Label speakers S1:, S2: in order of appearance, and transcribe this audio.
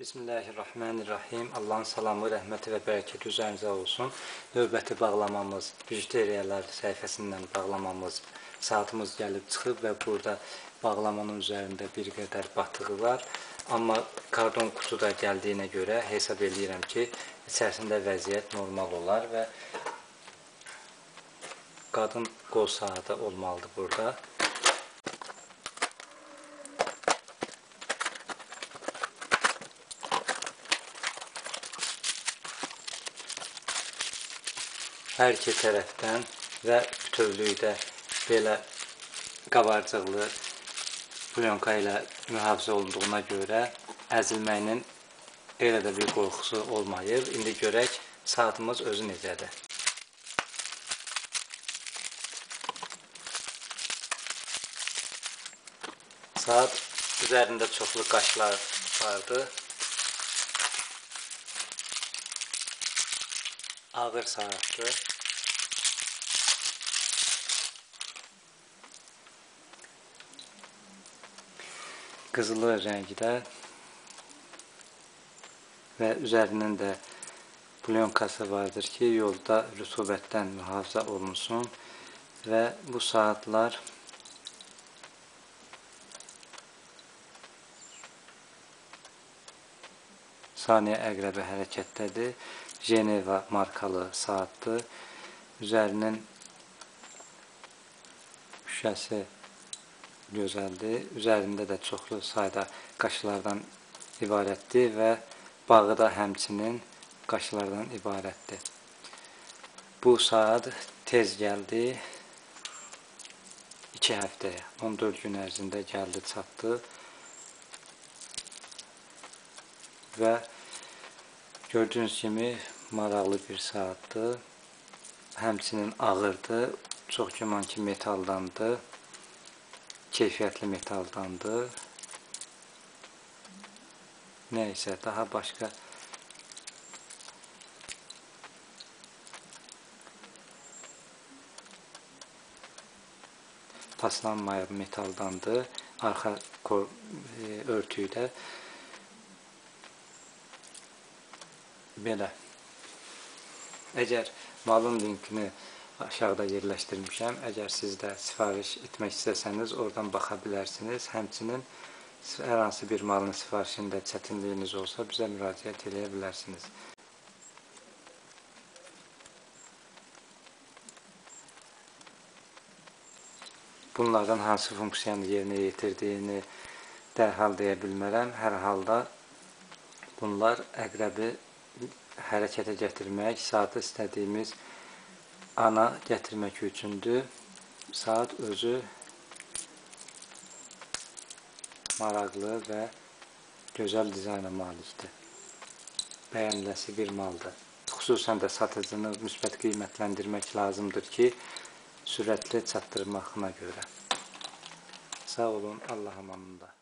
S1: Bismillahirrahmanirrahim. Allahın salamı, rəhməti və bərəkəti üzərinizə olsun. Növbəti bağlamamız, bijuteriyalar səhifəsindən bağlamamız, saatımız gəlib çıxıb və burada bağlamanın üzərində bir qədər batığı var. Amma kardon kutu da gəldiyinə görə hesab edirəm ki, içərisində vəziyyət normal olar və qadın qol saatı olmalıdır burada. Hər iki tərəfdən və bütövlükdə belə qabarcıqlı plyonka ilə mühafizə olunduğuna görə əzilməyinin elə də bir qorxusu olmayıb. İndi görək saatımız özü necədir. Saat üzərində çoxlu qaşlar vardı. ağır saatdir. Qızılı rəngdə və üzərindən də pulyonkası vardır ki, yolda rütubətdən mühafizə olunsun və bu saatlar saniyə əqrəbi hərəkətdədir. Geneva markalı saatdır. Üzərinin şüşəsi gözəldir. Üzərində də çoxlu sayda qaşlardan ibarətdir və bağı da həmçinin qaşlardan ibarətdir. Bu saat tez gəldi. 2 həftəyə, 14 gün ərzində gəldi, çatdı. Və gördüyünüz kimi maraqlı bir saatdır. Həmçinin ağırdır. Çox güman ki, metaldandır. Keyfiyyətli metaldandır. Nəysə, daha başqa paslanmayıb metaldandır. Arxa e, örtüyü də belə. Əgər malın linkini aşağıda yerləşdirmişəm. Əgər siz də sifariş etmək istəsəniz, oradan baxa bilərsiniz. Həmçinin hər hansı bir malın sifarişində çətinliyiniz olsa, bizə müraciət edə bilərsiniz. Bunlardan hansı funksiyanı yerinə yetirdiyini dərhal deyə bilmərəm. Hər halda bunlar əqrəbi hərəkətə gətirmək, saatı istədiyimiz ana gətirmək üçündür. Saat özü maraqlı və gözəl dizayna malikdir. Bəyəniləsi bir maldır. Xüsusən də satıcını müsbət qiymətləndirmək lazımdır ki, sürətli çatdırmağına görə. Sağ olun, Allah amanında.